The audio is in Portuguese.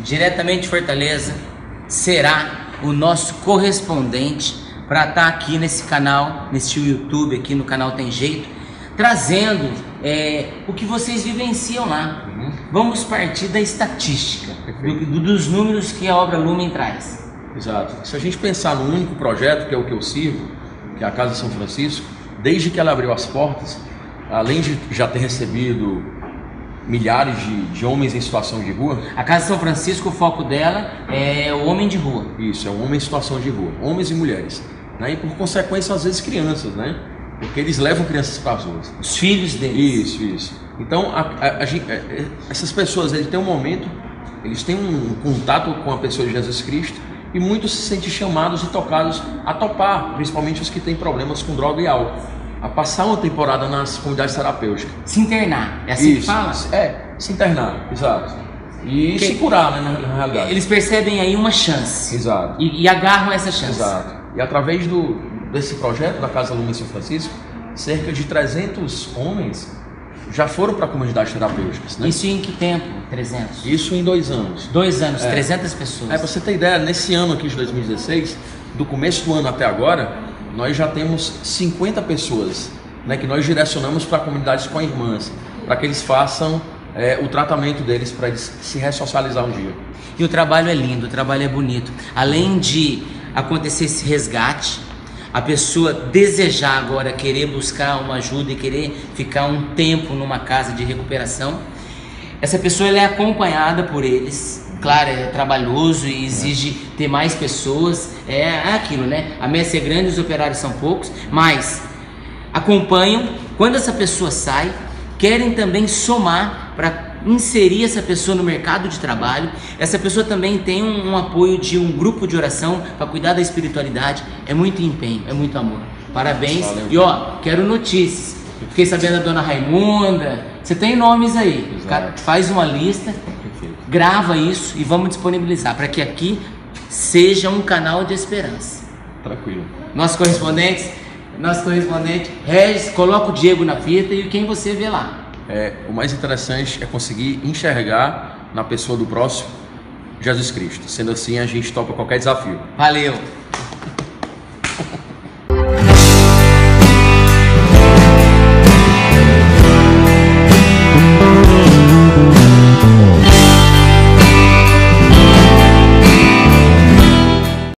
diretamente de Fortaleza, será o nosso correspondente para estar tá aqui nesse canal, nesse YouTube aqui no canal Tem Jeito, trazendo é, o que vocês vivenciam lá. Uhum. Vamos partir da estatística, do, do, dos números que a obra Lumen traz. Exato. Se a gente pensar no único projeto, que é o que eu sirvo, que é a Casa São Francisco, desde que ela abriu as portas, além de já ter recebido milhares de, de homens em situação de rua. A Casa São Francisco, o foco dela é o homem de rua. Isso, é o homem em situação de rua, homens e mulheres. Né? E por consequência, às vezes, crianças, né? Porque eles levam crianças para as ruas. Os filhos deles. Isso, isso. Então, a, a, a, é, é, essas pessoas, eles têm um momento, eles têm um contato com a pessoa de Jesus Cristo e muitos se sentem chamados e tocados a topar, principalmente os que têm problemas com droga e álcool, a passar uma temporada nas comunidades terapêuticas. Se internar, é assim Isso, que fala? É, se internar, exato. E que, se curar, né, na, na, realidade. Eles percebem aí uma chance. Exato. E, e agarram essa chance. Exato. E através do, desse projeto da Casa Lumen São Francisco, cerca de 300 homens já foram para comunidades terapêuticas. Né? Isso em que tempo? 300? Isso em dois anos. Dois anos, é. 300 pessoas. É, para você ter ideia, nesse ano aqui de 2016, do começo do ano até agora, nós já temos 50 pessoas né, que nós direcionamos para comunidades com irmãs, para que eles façam é, o tratamento deles, para eles se ressocializar um dia. E o trabalho é lindo, o trabalho é bonito. Além de acontecer esse resgate, a pessoa desejar agora querer buscar uma ajuda e querer ficar um tempo numa casa de recuperação, essa pessoa é acompanhada por eles. Claro, é trabalhoso e exige ter mais pessoas. É aquilo, né? A messe é grande, os operários são poucos, mas acompanham. Quando essa pessoa sai, querem também somar para inserir essa pessoa no mercado de trabalho. Essa pessoa também tem um, um apoio de um grupo de oração para cuidar da espiritualidade. É muito empenho, é muito amor. Parabéns. Valeu. E ó, quero notícias. Fiquei sabendo da dona Raimunda. Você tem nomes aí. Exato. Faz uma lista. Grava isso e vamos disponibilizar para que aqui seja um canal de esperança. Tranquilo. Nossos correspondentes, nosso correspondente Regis, coloca o Diego na fita e quem você vê lá é, o mais interessante é conseguir enxergar na pessoa do próximo Jesus Cristo. Sendo assim, a gente topa qualquer desafio. Valeu!